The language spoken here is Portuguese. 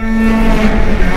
Música